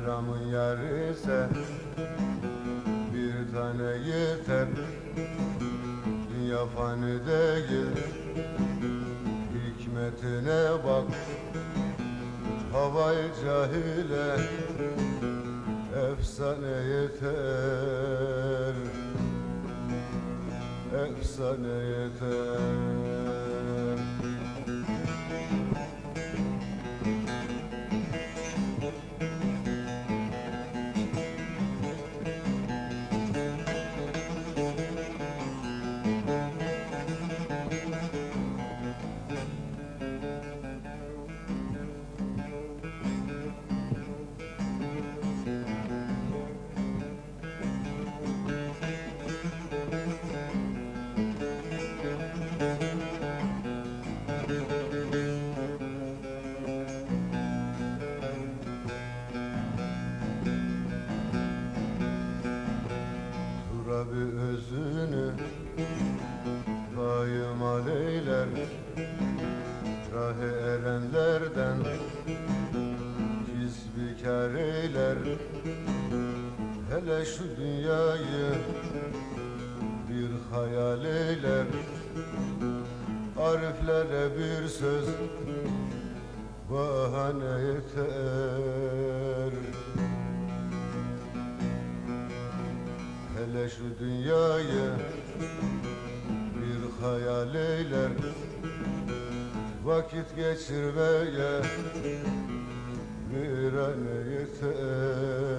meramın yarı ise Bir tane yeter. Dünya fani değil Hikmetine bak. Havayı cahile Efsane yeter. Efsane yeter erenlerden Hizbikar eyler Hele şu dünyayı bir hayal eyler. Ariflere bir söz bahane yeter. Hele şu dünyayı bir hayal eyler vakit geçirmeye bir an yeter